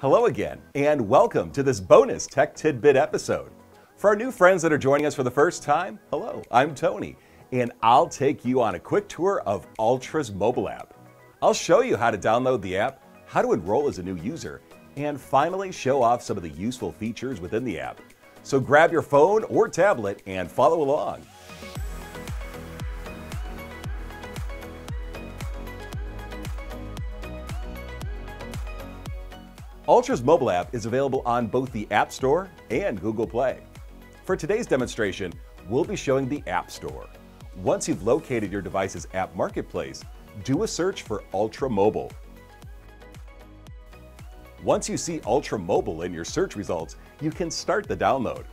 Hello again, and welcome to this bonus Tech Tidbit episode. For our new friends that are joining us for the first time, hello, I'm Tony, and I'll take you on a quick tour of Altra's mobile app. I'll show you how to download the app, how to enroll as a new user, and finally show off some of the useful features within the app. So grab your phone or tablet and follow along. Altra's mobile app is available on both the App Store and Google Play. For today's demonstration, we'll be showing the App Store. Once you've located your device's app marketplace, do a search for Altra Mobile. Once you see Altra Mobile in your search results, you can start the download.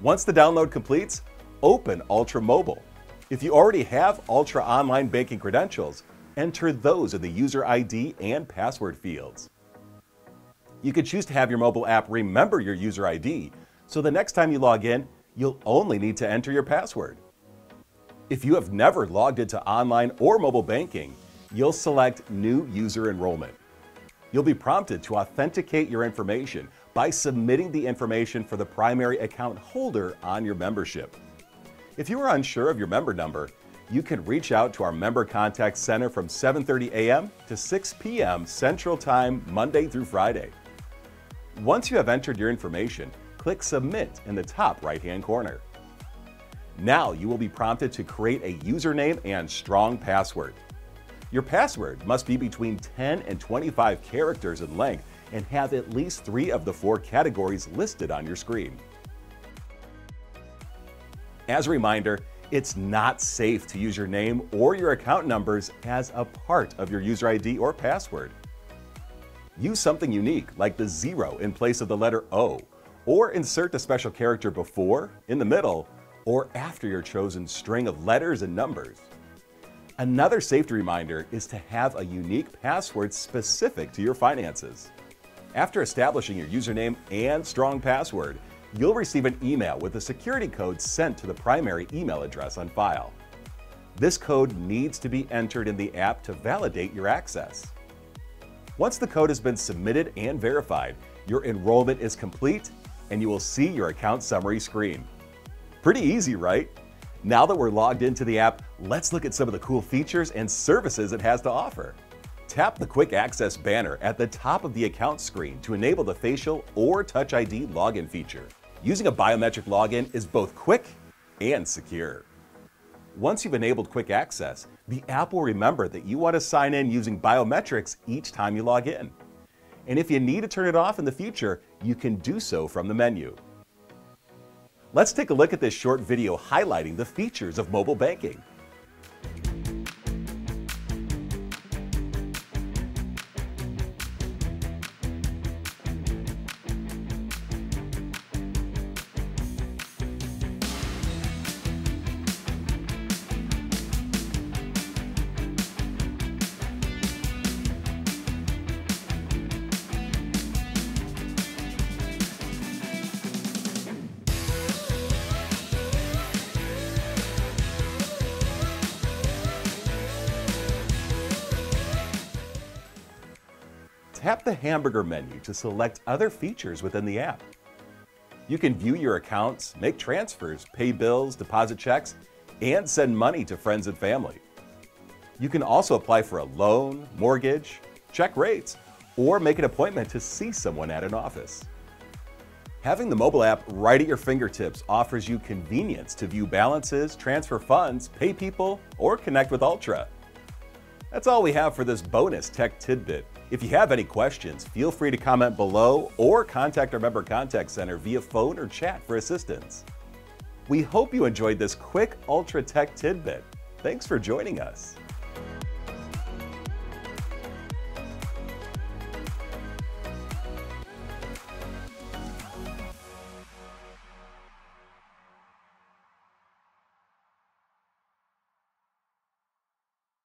Once the download completes, open Altra Mobile. If you already have Altra Online Banking credentials, enter those in the user ID and password fields. You could choose to have your mobile app remember your user ID, so the next time you log in, you'll only need to enter your password. If you have never logged into online or mobile banking, you'll select New User Enrollment. You'll be prompted to authenticate your information by submitting the information for the primary account holder on your membership. If you are unsure of your member number, you can reach out to our Member Contact Center from 7.30 a.m. to 6 p.m. Central Time, Monday through Friday. Once you have entered your information, click Submit in the top right-hand corner. Now you will be prompted to create a username and strong password. Your password must be between 10 and 25 characters in length and have at least three of the four categories listed on your screen. As a reminder, it's not safe to use your name or your account numbers as a part of your user ID or password. Use something unique like the zero in place of the letter O, or insert the special character before, in the middle, or after your chosen string of letters and numbers. Another safety reminder is to have a unique password specific to your finances. After establishing your username and strong password, you'll receive an email with a security code sent to the primary email address on file. This code needs to be entered in the app to validate your access. Once the code has been submitted and verified, your enrollment is complete and you will see your account summary screen. Pretty easy, right? Now that we're logged into the app, let's look at some of the cool features and services it has to offer. Tap the Quick Access banner at the top of the account screen to enable the facial or Touch ID login feature. Using a biometric login is both quick and secure. Once you've enabled quick access, the app will remember that you want to sign in using biometrics each time you log in. And if you need to turn it off in the future, you can do so from the menu. Let's take a look at this short video highlighting the features of mobile banking. Tap the hamburger menu to select other features within the app. You can view your accounts, make transfers, pay bills, deposit checks, and send money to friends and family. You can also apply for a loan, mortgage, check rates, or make an appointment to see someone at an office. Having the mobile app right at your fingertips offers you convenience to view balances, transfer funds, pay people, or connect with Altra. That's all we have for this bonus tech tidbit. If you have any questions, feel free to comment below or contact our member contact center via phone or chat for assistance. We hope you enjoyed this quick Altra Tech tidbit. Thanks for joining us.